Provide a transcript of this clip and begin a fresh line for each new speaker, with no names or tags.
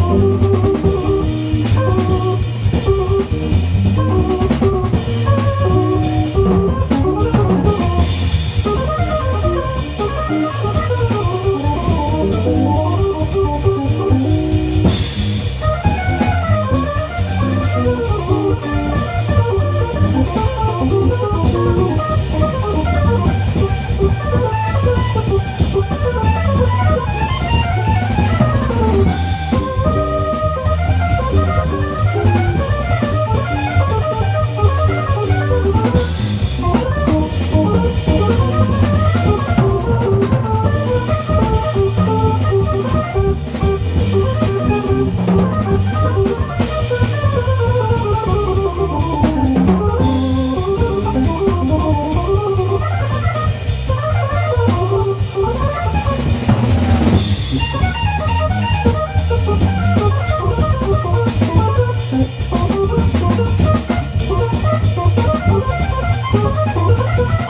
Thank you.
Bye.